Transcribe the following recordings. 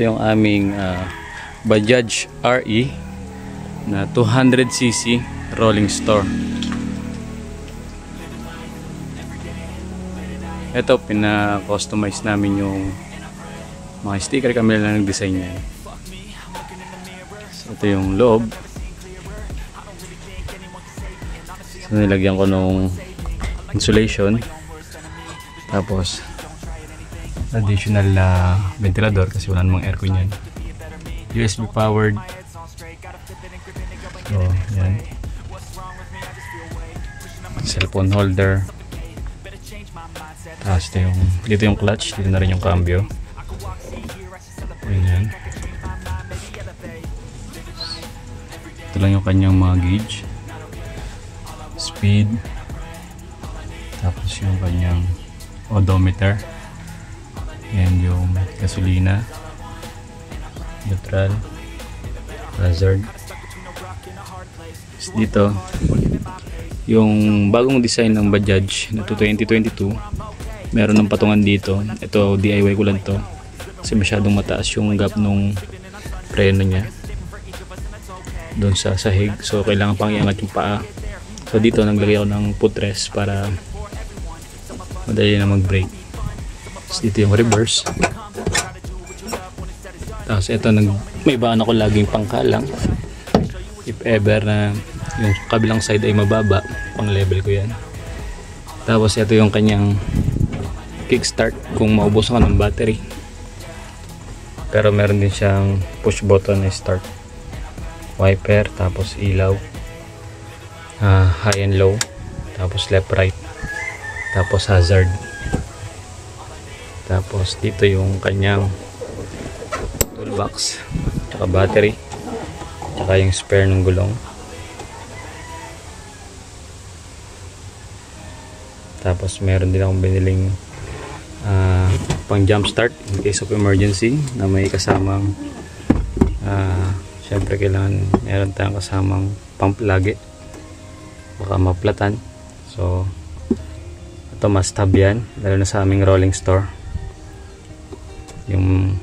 Ito yung aming ah, Bajaj RE na 200cc rolling store. Ito, pina-customize namin yung mga sticker kami lang nag-design yan. So, ito yung loob. So, nilagyan ko nung insulation. Tapos, additional na ventilador kasi wala namang aircon yan. USB powered. So, yan. Cellphone holder. Tapos ito yung, dito yung clutch, dito na rin yung cambio. Ayan. Ito lang yung kanyang mga gauge. Speed. Tapos yung kanyang odometer. Ayan yung gasolina. Neutral. Hazard. Dito, yung bagong design ng Bajaj na 2022 meron ng patungan dito. Ito DIY ko lang to. Kasi masyadong mataas yung gap nung preno niya. Doon sa sahig. So kailangan pang iangat yung paa. So dito naglagay ako ng footrest para madali na mag brake tapos dito yung reverse. Tapos ito nag may baan ako laging pangkalang. If ever na yung kabilang side ay mababa pang level ko yan. Tapos ito yung kanyang kickstart kung maubusan ka ng battery. Pero meron din siyang push button na start wiper tapos ilaw. Ah, high and low tapos left right tapos hazard tapos dito yung kanyang toolbox. Tsaka battery. Tsaka yung spare ng gulong. Tapos meron din akong biniling uh, pang jump start in case of emergency na may kasamang uh, syempre kailangan meron tayong kasamang pump lagi. Baka maplatan. So ito must have yan lalo na sa aming rolling store yung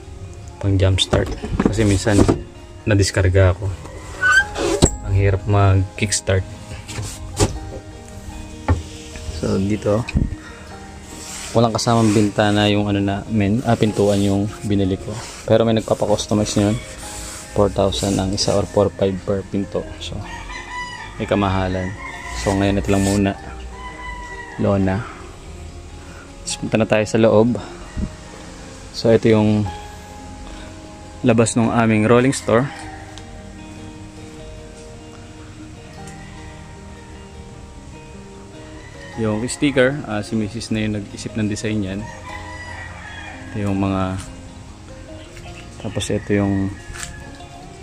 pang jump start. Kasi minsan nadiskarga ako. Ang hirap mag kickstart so dito walang kasamang bintana yung ano na men, ah, pintuan yung binili ko. Pero may nagpapa-customize nyo 4,000 ang isa or 4,500 per pinto. So may kamahalan. So ngayon ito lang muna. Lona. Punta na tayo sa loob so ito yung labas ng aming rolling store. Yung sticker uh, si Mrs. na yung nag-isip ng design yan. Ito yung mga tapos ito yung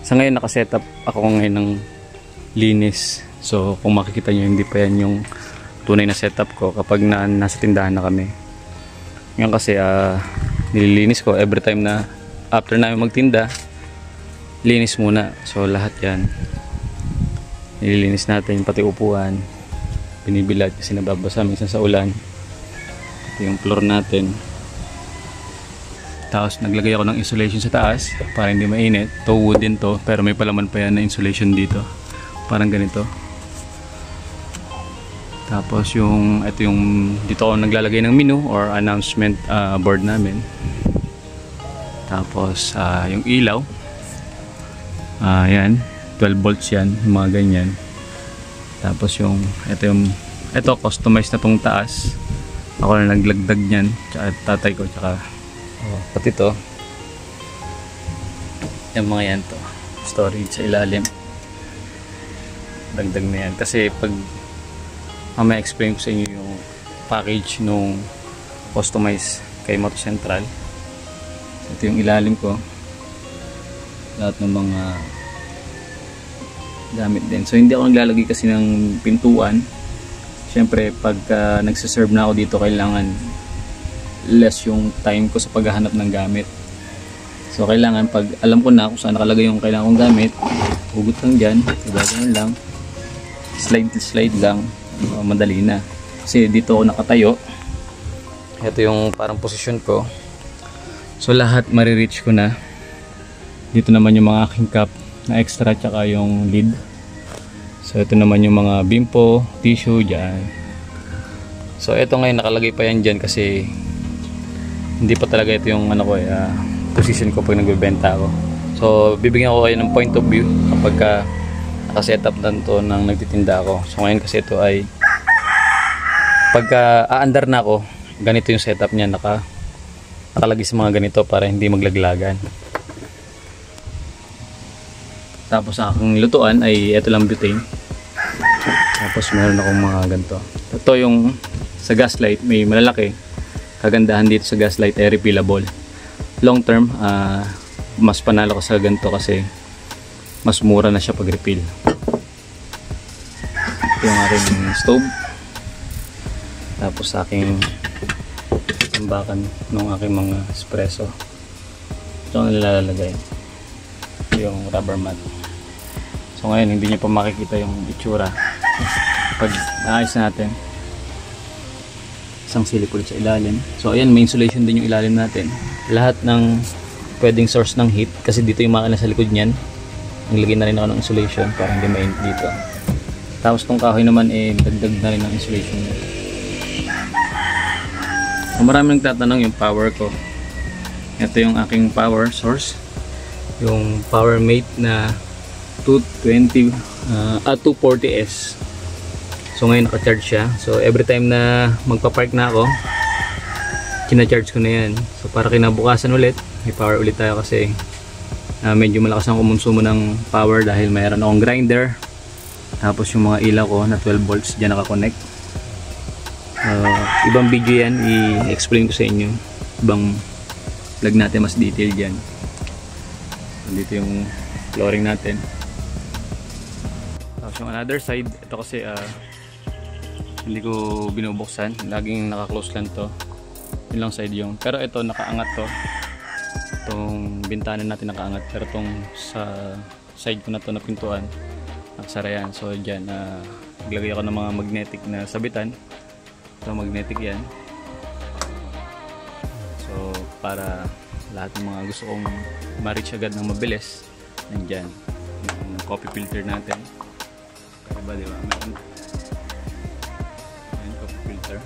sa ngayon nakasetup ako ngayon ng linis. So kung makikita nyo hindi pa yan yung tunay na setup ko kapag na, nasa tindahan na kami. Ngayon kasi uh, nililinis ko. Every time na after namin magtinda linis muna. So lahat yan. Nililinis natin pati upuan. Binibilad kasi nababasa minsan sa ulan. Ito yung floor natin. Tapos naglagay ako ng insulation sa taas para hindi mainit. To wood din to pero may palaman pa yan na insulation dito. Parang ganito tapos yung ito yung dito ako naglalagay ng menu or announcement uh, board namin. Tapos uh, yung ilaw. Uh, yan. 12 volts yan yung mga ganyan. Tapos yung ito yung ito customized na tong taas. Ako na naglagdag niyan tsaka tatay ko tsaka oh, pati to. Yung mga yan to. Storage sa ilalim. Dagdag na yan. Kasi pag mamaya explain ko sa inyo yung package nung customize kay Moto Central ito yung ilalim ko lahat ng mga gamit din. So hindi ako naglalagay kasi ng pintuan. Siyempre pag uh, nagsiserve na ako dito kailangan less yung time ko sa paghahanap ng gamit. So kailangan pag alam ko na kung saan nakalagay yung kailangan kong gamit, hugot lang dyan, diba lang. Slide to slide lang, uh, madali na. Kasi dito ako nakatayo. Ito yung parang posisyon ko. So lahat marireach ko na Dito naman yung mga aking cup na extra tsaka yung lid. So ito naman yung mga bimpo, tissue dyan. So ito ngayon nakalagay pa yan dyan kasi hindi pa talaga ito yung ano ko eh, ah, position ko pag nagbebenta ako. So bibigyan ko kayo ng point of view kapag ka nakasetup na to ng nagtitinda ako. So ngayon kasi ito ay pagka aandar na ako, ganito yung setup niya naka nakalagay sa mga ganito para hindi maglaglagan. Tapos ang aking lutuan ay ito lang butane. Tapos meron akong mga ganito. Ito yung sa gaslight may malalaki. Kagandahan dito sa gaslight ay refillable. Long term, ah, mas panalo ko sa ganito kasi mas mura na siya pag refill. Ito yung aking stove. Tapos aking tambakan ng aking mga espresso. Ito ang nilalagay. Yung rubber mat. So ngayon hindi niyo pa makikita yung itsura. Pag naayos natin, isang ulit sa ilalim. So ayan, may insulation din yung ilalim natin. Lahat ng pwedeng source ng heat kasi dito yung makina sa likod niyan. Naglagay na rin ako ng insulation para hindi mainit dito. Tapos tong kahoy naman eh dagdag na rin ng insulation niya. Kung marami nagtatanong yung power ko. Ito yung aking power source. Yung power mate na 220 uh, at 240S. So ngayon naka-charge siya. So every time na magpa-park na ako, kina-charge ko na yan. So para kinabukasan ulit, may power ulit tayo kasi uh, medyo malakas ang kumonsumo ng power dahil mayroon akong grinder. Tapos yung mga ilaw ko na 12 volts dyan nakakonect. Uh, ibang video yan, i-explain ko sa inyo. Ibang vlog natin mas detail dyan. Dito yung flooring natin. Tapos yung another side, ito kasi uh, hindi ko binubuksan. Laging naka-close lang to. Yun lang side yung. Pero ito, nakaangat to. Itong bintana natin nakaangat. Pero itong sa side ko na to na pintuan, nakasara yan. So dyan, uh, naglagay ako ng mga magnetic na sabitan. Ito magnetic yan. So para lahat ng mga gusto kong ma-reach agad ng mabilis, nandyan. Yung coffee filter natin. Kaya ba? Meron. Ayan, coffee filter.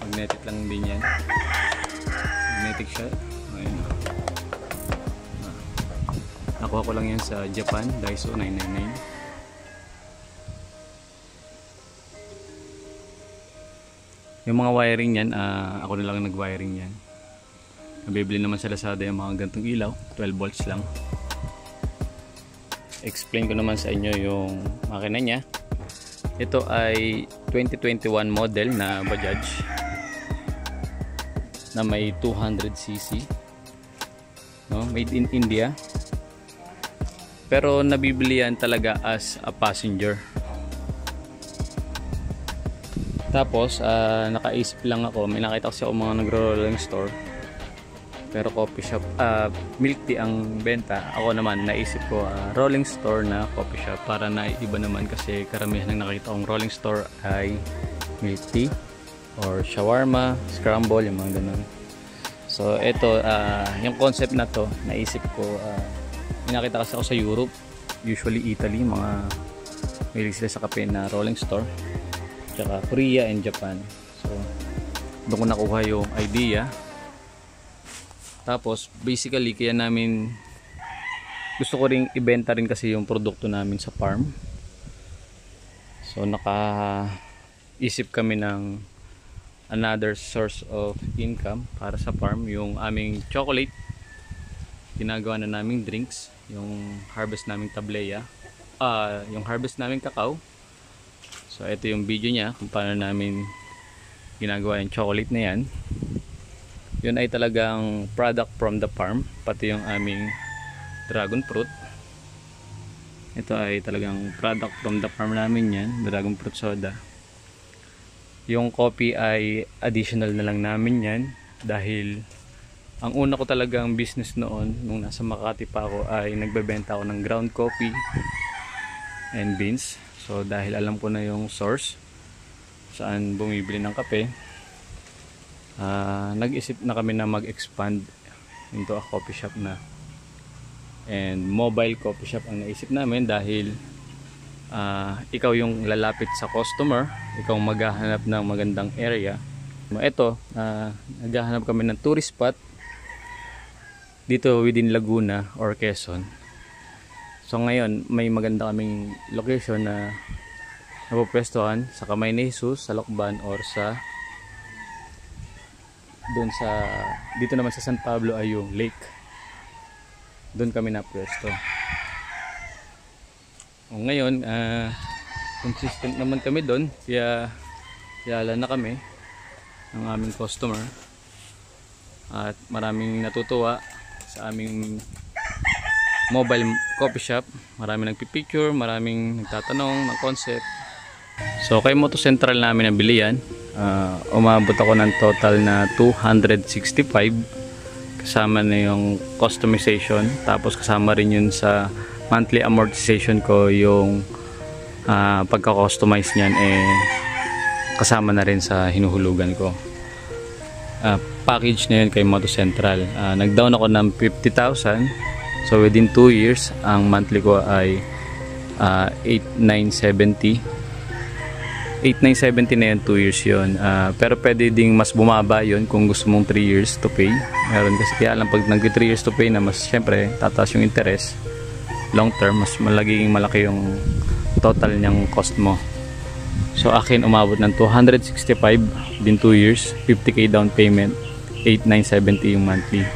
Magnetic lang din yan. Magnetic siya. Nakuha ko lang yan sa Japan, Daiso 999. Yung mga wiring yan, uh, ako na lang nag-wiring yan. Nabibili naman sa Lazada yung mga gantong ilaw, 12 volts lang. Explain ko naman sa inyo yung makina niya. Ito ay 2021 model na Bajaj na may 200cc. No, made in India. Pero nabibili yan talaga as a passenger. Tapos, uh, nakaisip lang ako, may nakita kasi ako mga nagro-rolling store. Pero coffee shop, uh, milk tea ang benta. Ako naman, naisip ko uh, rolling store na coffee shop para na iba naman kasi karamihan ng nakita kong rolling store ay milk tea or shawarma, scramble, yung mga ganun. So, ito, uh, yung concept na to, naisip ko, uh, nakita kasi ako sa Europe, usually Italy, mga mahilig sila sa kape na rolling store tsaka Korea and Japan. So doon ko nakuha yung idea. Tapos basically kaya namin gusto ko ring ibenta rin kasi yung produkto namin sa farm. So naka isip kami ng another source of income para sa farm yung aming chocolate ginagawa na naming drinks yung harvest naming tableya uh, yung harvest naming kakao So ito yung video niya kung paano namin ginagawa yung chocolate na yan. Yun ay talagang product from the farm, pati yung aming dragon fruit. Ito ay talagang product from the farm namin yan, dragon fruit soda. Yung coffee ay additional na lang namin yan dahil ang una ko talagang business noon nung nasa Makati pa ako ay nagbebenta ako ng ground coffee and beans So dahil alam ko na yung source saan bumibili ng kape, uh, nag-isip na kami na mag-expand into a coffee shop na. and mobile coffee shop ang naisip namin dahil ah, ikaw yung lalapit sa customer, ikaw maghahanap ng magandang area. Ito, uh, naghahanap kami ng tourist spot dito within Laguna or Quezon. So ngayon, may maganda kaming location na napupwestuhan sa Kamay ni Jesus, sa Lokban or sa doon sa dito naman sa San Pablo ay yung lake. Doon kami napwesto. O ngayon, ah, consistent naman kami doon. Kaya kilala na kami ng aming customer. At maraming natutuwa sa aming mobile coffee shop. Maraming nagpipicture, maraming nagtatanong ng concept. So kay Moto Central namin nabili yan. Ah, umabot ako ng total na 265 kasama na yung customization tapos kasama rin yun sa monthly amortization ko yung ah, pagka-customize niyan eh kasama na rin sa hinuhulugan ko Ah, package na yun kay Moto Central. Ah, nag-down ako ng 50,000 so within 2 years ang monthly ko ay ah, 8,970 8,970 na yun 2 years yun. Ah, pero pwede ding mas bumaba yun kung gusto mong 3 years to pay. Meron kasi kaya lang pag nag 3 years to pay na mas syempre tataas yung interest. Long term mas malaging malaki yung total niyang cost mo. So akin umabot ng 265 din 2 years 50k down payment 8,970 yung monthly.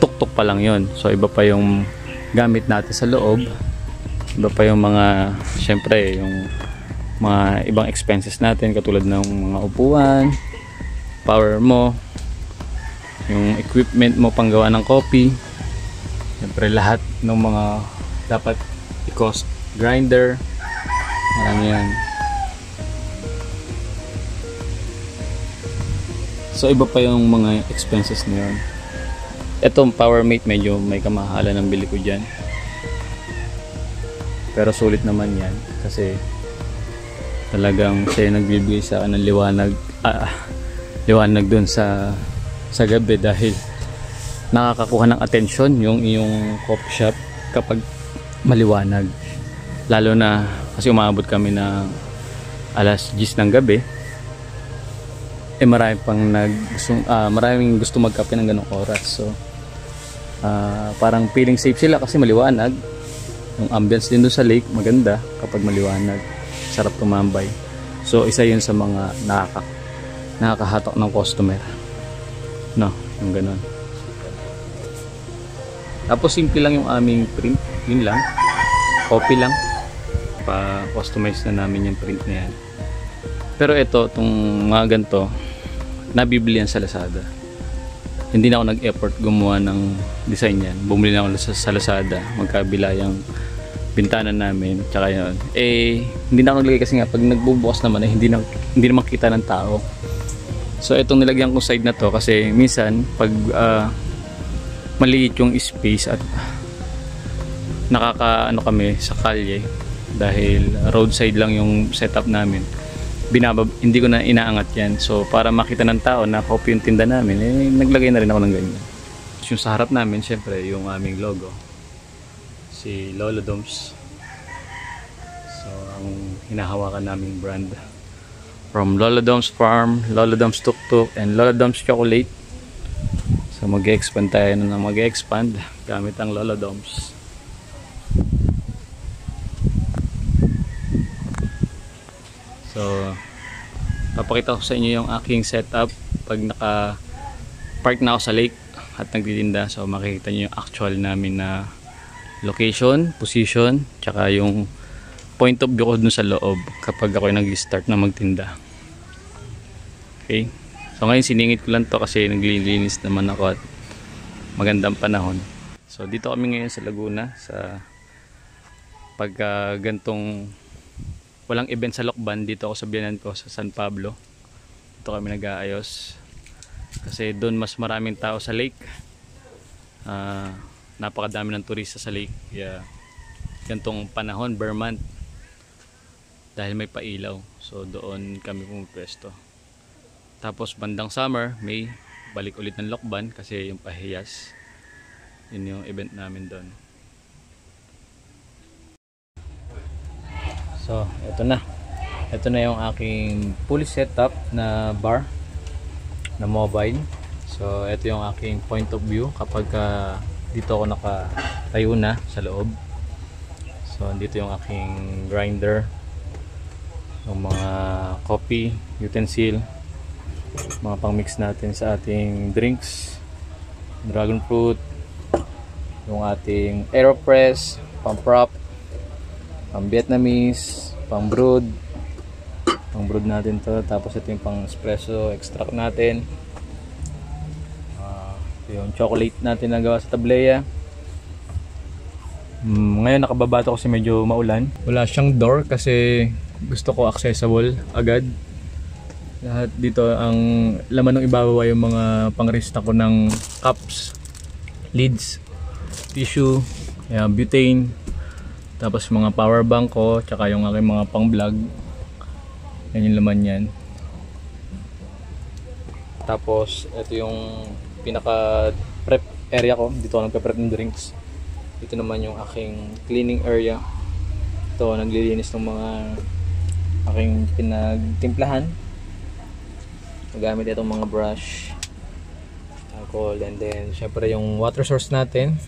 Tuk-tuk pa lang yon so iba pa yung gamit natin sa loob. Iba pa yung mga syempre yung mga ibang expenses natin katulad ng mga upuan power mo yung equipment mo panggawa ng coffee syempre lahat ng mga dapat i-cost grinder. Marami yan so iba pa yung mga expenses na yun. Etong power mate medyo may kamahalan ng bili ko dyan. Pero sulit naman yan kasi talagang siya yung nagbibigay sa akin ng liwanag ah, liwanag dun sa sa gabi dahil nakakakuha ng atensyon yung iyong coffee shop kapag maliwanag. Lalo na kasi umabot kami ng alas 10 ng gabi eh marami pang nag ah, maraming gusto magkape ng ganong oras. So ah, parang feeling safe sila kasi maliwanag. Yung ambience din doon sa lake maganda kapag maliwanag. Sarap tumambay. So isa yun sa mga nakaka nakakahatak ng customer. No? Yung ganun. Tapos simple lang yung aming print. Yun lang. Copy lang. Pa customize na namin yung print na yan. Pero ito itong mga ganito nabibili yan sa Lazada hindi na ako nag-effort gumawa ng design yan. Bumili na ako sa, sa Lazada, magkabila yung bintana namin, tsaka yun. Eh, hindi na ako naglagay kasi nga pag nagbubukas naman eh, hindi na, hindi na makita ng tao. So, itong nilagyan kong side na to kasi minsan, pag ah, maliit yung space at nakaka ano kami sa kalye dahil roadside lang yung setup namin binabab hindi ko na inaangat yan. So para makita ng tao na coffee yung tinda namin eh, naglagay na rin ako ng ganyan. Yung sa harap namin syempre yung aming logo. Si Lolo Doms. So ang hinahawakan naming brand. From Lolo Doms Farm Lolo Doms Tuk Tuk and Lolo Doms Chocolate. So mag-expand tayo na mag-expand gamit ang Lolo Doms So, papakita ko sa inyo yung aking setup pag naka park na ako sa lake at nagtitinda. So, makikita nyo yung actual namin na location, position, tsaka yung point of view ko dun sa loob kapag ako nag-start na magtinda. Okay? So, ngayon siningit ko lang to kasi naglilinis naman ako at magandang panahon. So, dito kami ngayon sa Laguna sa pagka gantong walang event sa Lokban. Dito ako sa biyanan ko sa San Pablo. Dito kami nag-aayos. Kasi doon mas maraming tao sa lake. Ah, napakadami ng turista sa lake. Kaya gantong panahon per month dahil may pailaw. So doon kami pumipwesto. Tapos bandang summer may balik ulit ng Lokban kasi yung pahiyas. Yun yung event namin doon. So, ito na. Ito na yung aking fully setup na bar na mobile. So, ito yung aking point of view kapag uh, dito ako nakatayo na sa loob. So, dito yung aking grinder. Yung mga coffee, utensil, mga pang mix natin sa ating drinks, dragon fruit, yung ating aeropress, pang prop, pang Vietnamese, pang brood, pang brood natin to. Tapos ito yung pang espresso extract natin. Uh, yung chocolate natin na gawa sa tableya. Mm, ngayon nakababa to kasi medyo maulan. Wala siyang door kasi gusto ko accessible agad. Lahat dito ang laman ng ibabaw yung mga pangrista ko ng cups lids tissue yeah, butane tapos mga power bank ko tsaka yung aking mga pang vlog yan yung laman yan. Tapos, ito yung pinaka prep area ko. Dito ako nagpe-prep ng drinks. Ito naman yung aking cleaning area. Ito, naglilinis ng mga aking pinagtimplahan. Magamit itong mga brush, alcohol, and then syempre yung water source natin.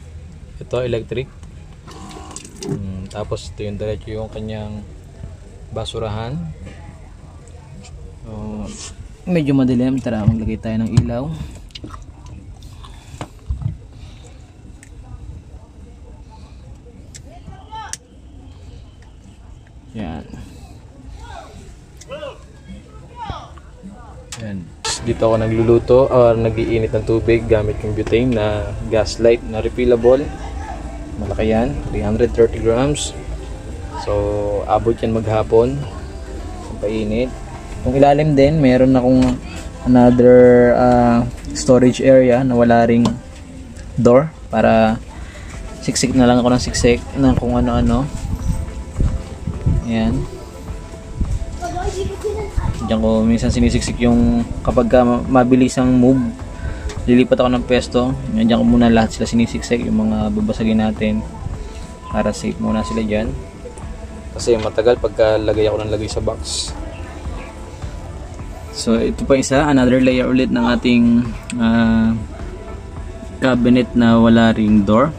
Ito, electric. Tapos ito yung diretso yung kanyang basurahan So, medyo madilim. Tara, maglagay tayo ng ilaw. Yan. Yan. Dito ako nagluluto or nagiinit ng tubig gamit yung butane na gas light na refillable. Malaki yan. 330 grams. So, abot yan maghapon. Painit. Yung ilalim din, meron akong another uh, storage area na wala ring door para siksik na lang ako ng siksik ng kung ano-ano. Ayan. Diyan ko minsan sinisiksik yung kapag ka mabilis ang move lilipat ako ng pesto diyan ko muna lahat sila sinisiksik yung mga babasagin natin para safe muna sila dyan kasi matagal pagka lagay ako ng lagay sa box So ito pa isa, another layer ulit ng ating uh, cabinet na wala ring door.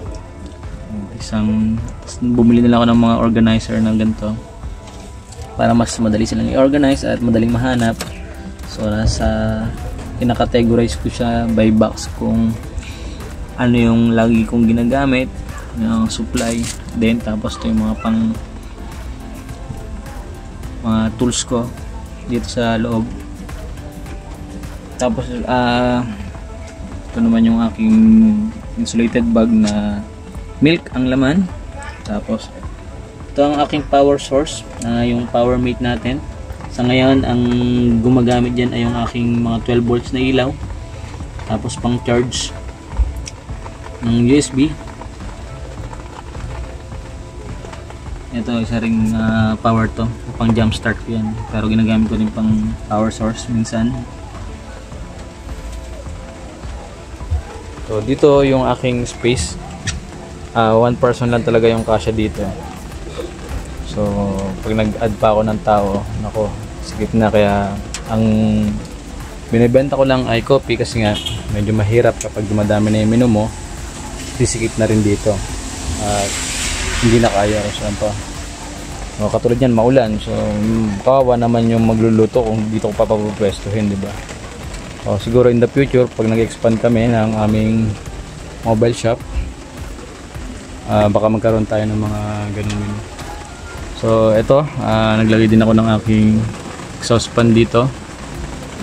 Isang bumili na lang ako ng mga organizer ng ganito para mas madali silang i-organize at madaling mahanap. So nasa kinakategorize ko siya by box kung ano yung lagi kong ginagamit yung supply then tapos ito yung mga pang mga tools ko dito sa loob. Tapos uh, ito naman yung aking insulated bag na milk ang laman. Tapos ito ang aking power source uh, yung power mate natin sa ngayon ang gumagamit dyan ay yung aking mga 12 volts na ilaw. Tapos pang charge. Ng USB ito isa ring uh, power to. Pang jump start ko yan. Pero ginagamit ko din pang power source minsan. So dito yung aking space. Uh, one person lang talaga yung kasya dito. So pag nag-add pa ako ng tao, nako, sikip na. Kaya ang binibenta ko lang ay coffee kasi nga medyo mahirap kapag dumadami na yung menu mo sisikip na rin dito. At hindi na kaya ko saan pa. O, katulad yan maulan. So kawawa naman yung magluluto kung dito ko papapapwestuhin di ba? O, siguro in the future pag nag-expand kami ng aming mobile shop uh, baka magkaroon tayo ng mga ganun menu so ito uh, naglagay din ako ng aking saucepan dito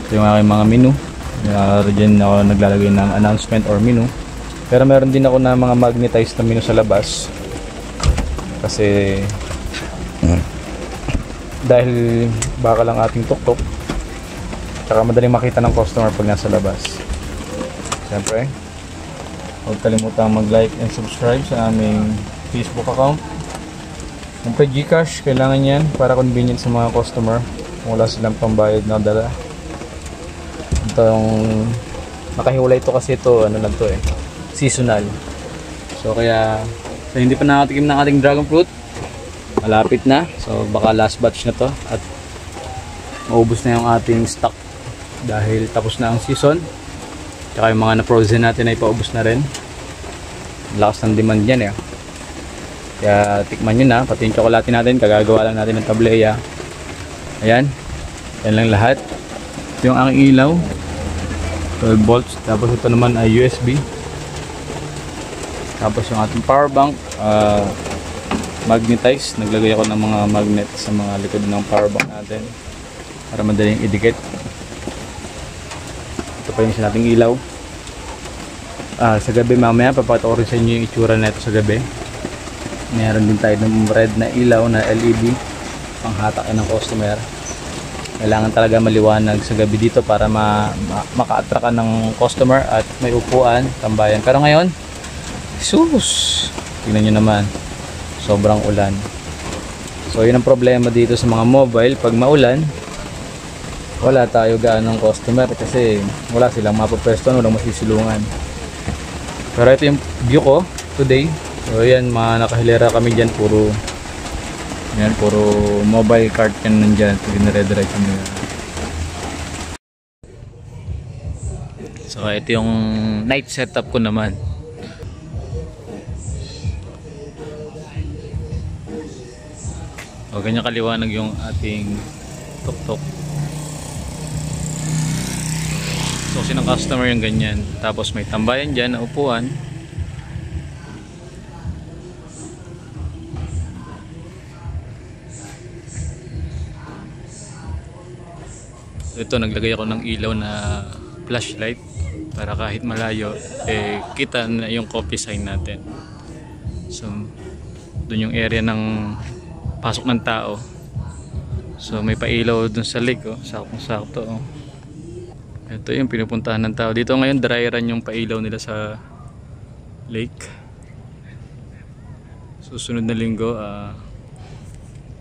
ito yung aking mga menu uh, dyan ako naglalagay ng announcement or menu pero meron din ako na mga magnetized na menu sa labas kasi dahil baka lang ating tuktok Tsaka madaling makita ng customer pag nasa labas. Siyempre, huwag kalimutang mag-like and subscribe sa aming Facebook account. Siyempre, Gcash, kailangan yan para convenient sa mga customer. Wala silang pambayad na dala. Ito yung nakahiwalay ito kasi ito, ano lang to eh, seasonal. So kaya sa hindi pa nakatikim ng ating dragon fruit, malapit na. So baka last batch na to at maubos na yung ating stock dahil tapos na ang season. Tsaka yung mga na-frozen natin ay paubos na rin. Lakas ng demand yan eh. Kaya tikman nyo na, pati yung tsokolate natin, kagagawa lang natin ng tableya. Ayan, yan lang lahat. Ito yung aking ilaw, 12 volts. Tapos ito naman ay USB. Tapos yung ating power bank, ah, magnetized. Naglagay ako ng mga magnet sa mga likod ng power bank natin para madaling idikit. Ito pa yung nating ilaw. Ah, sa gabi mamaya papakita ko rin sa inyo yung itsura na ito sa gabi. Meron din tayo ng red na ilaw na LED panghatak ng customer. Kailangan talaga maliwanag sa gabi dito para ma, ma maka-attract ka ng customer at may upuan, tambayan. Pero ngayon, sus! Tingnan nyo naman, sobrang ulan. So yun ang problema dito sa mga mobile. Pag maulan, wala tayo gaanong customer kasi wala silang mapapwesto, walang masisilungan. Pero ito yung view ko today. So yan, mga nakahilera kami dyan, puro yan, puro mobile cart yan nandyan. Ito dinire-diretso nila. So ito yung night setup ko naman. O ganyan kaliwanag yung ating tok-tok. So sinong customer yung ganyan. Tapos may tambayan dyan na upuan. Ito naglagay ako ng ilaw na flashlight para kahit malayo eh kita na yung coffee sign natin. So doon yung area ng pasok ng tao. So may pailaw dun sa lake oh. Saktong sakto oh. Ito yung pinupuntahan ng tao. Dito ngayon dry run yung pailaw nila sa lake. Susunod na linggo uh,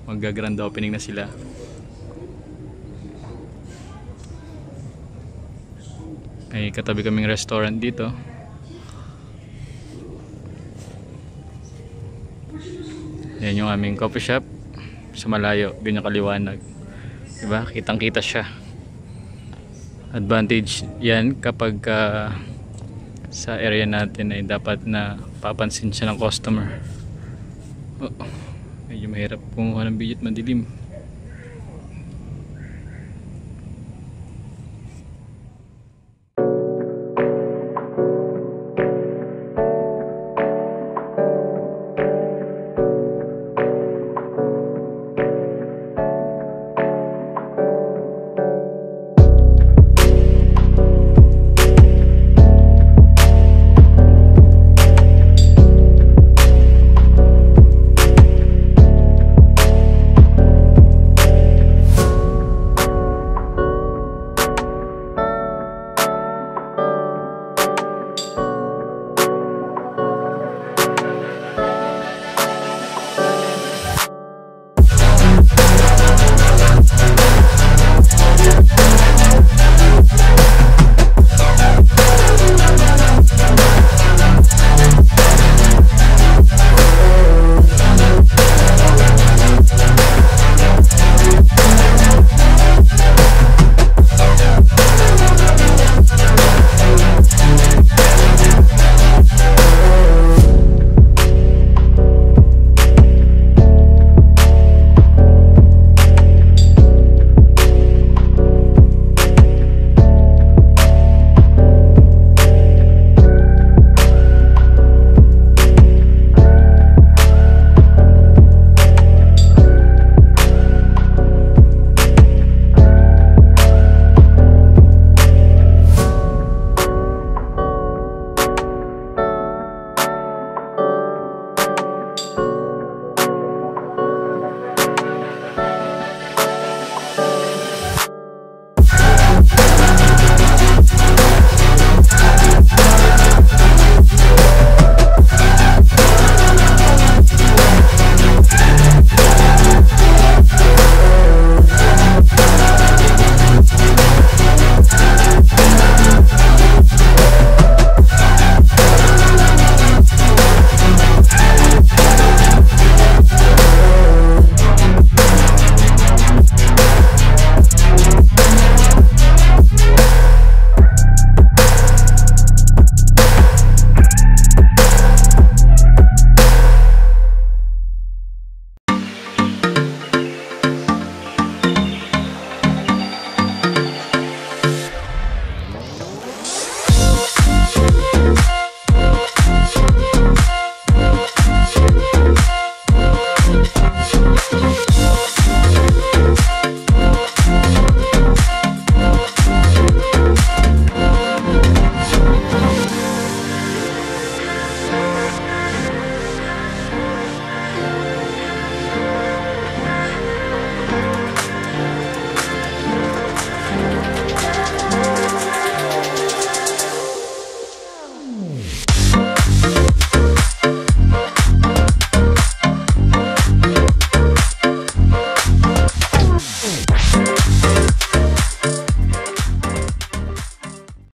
magga grand opening na sila May katabi kaming restaurant dito. Yan yung aming coffee shop sa malayo, ganyan kaliwanag. Diba? Kitang kita siya. Advantage yan kapag uh, sa area natin ay dapat na papansin siya ng customer. Oh, medyo mahirap kumuha ng bidget madilim.